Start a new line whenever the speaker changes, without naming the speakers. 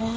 와,